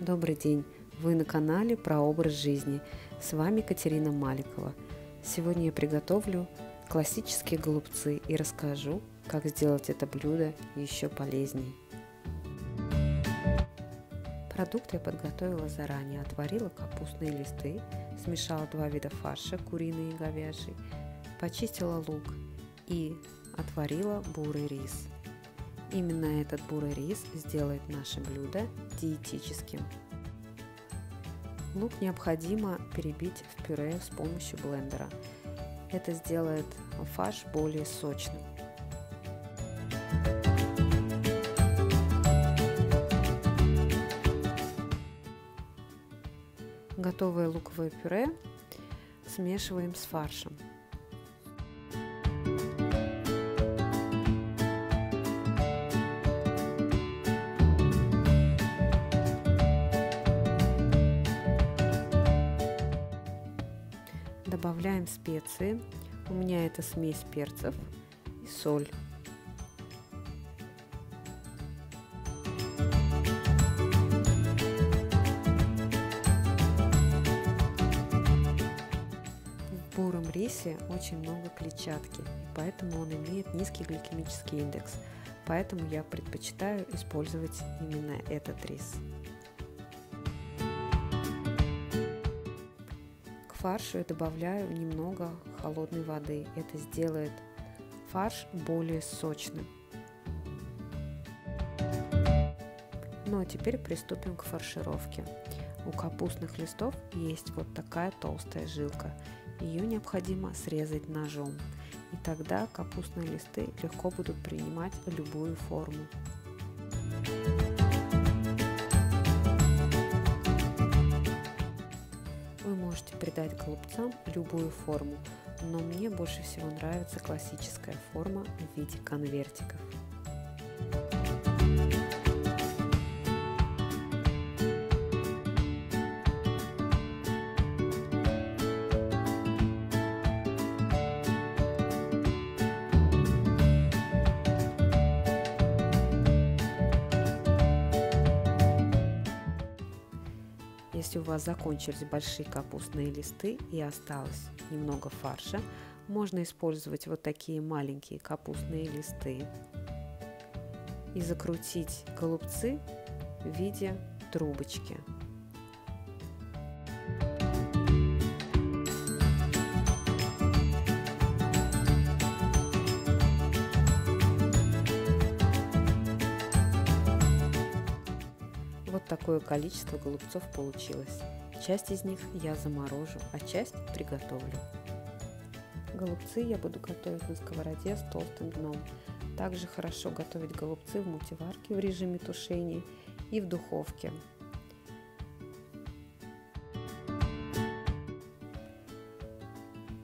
Добрый день! Вы на канале про образ жизни. С вами Катерина Маликова. Сегодня я приготовлю классические голубцы и расскажу, как сделать это блюдо еще полезнее. Продукты я подготовила заранее. Отварила капустные листы, смешала два вида фарша, куриный и говяжий, почистила лук и отварила бурый рис. Именно этот бурый рис сделает наше блюдо диетическим. Лук необходимо перебить в пюре с помощью блендера. Это сделает фарш более сочным. Готовое луковое пюре смешиваем с фаршем. Добавляем специи. У меня это смесь перцев и соль. В буром рисе очень много клетчатки, поэтому он имеет низкий гликемический индекс. Поэтому я предпочитаю использовать именно этот рис. Фаршу я добавляю немного холодной воды. Это сделает фарш более сочным. Ну а теперь приступим к фаршировке. У капустных листов есть вот такая толстая жилка. Ее необходимо срезать ножом. И тогда капустные листы легко будут принимать любую форму. можете придать голубцам любую форму, но мне больше всего нравится классическая форма в виде конвертиков. Если у вас закончились большие капустные листы и осталось немного фарша, можно использовать вот такие маленькие капустные листы и закрутить голубцы в виде трубочки. Вот такое количество голубцов получилось. Часть из них я заморожу, а часть приготовлю. Голубцы я буду готовить на сковороде с толстым дном. Также хорошо готовить голубцы в мультиварке в режиме тушения и в духовке.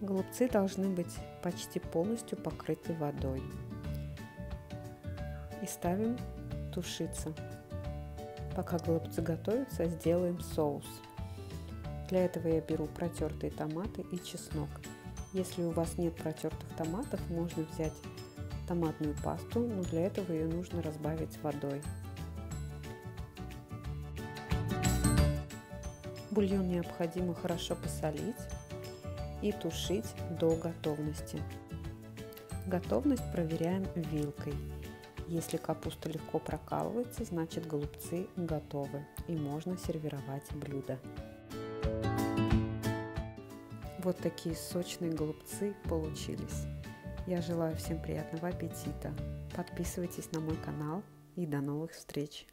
Голубцы должны быть почти полностью покрыты водой. И ставим тушиться. Пока голубцы готовятся, сделаем соус. Для этого я беру протертые томаты и чеснок. Если у вас нет протертых томатов, можно взять томатную пасту, но для этого ее нужно разбавить водой. Бульон необходимо хорошо посолить и тушить до готовности. Готовность проверяем вилкой. Если капуста легко прокалывается, значит голубцы готовы и можно сервировать блюдо. Вот такие сочные голубцы получились. Я желаю всем приятного аппетита. Подписывайтесь на мой канал и до новых встреч!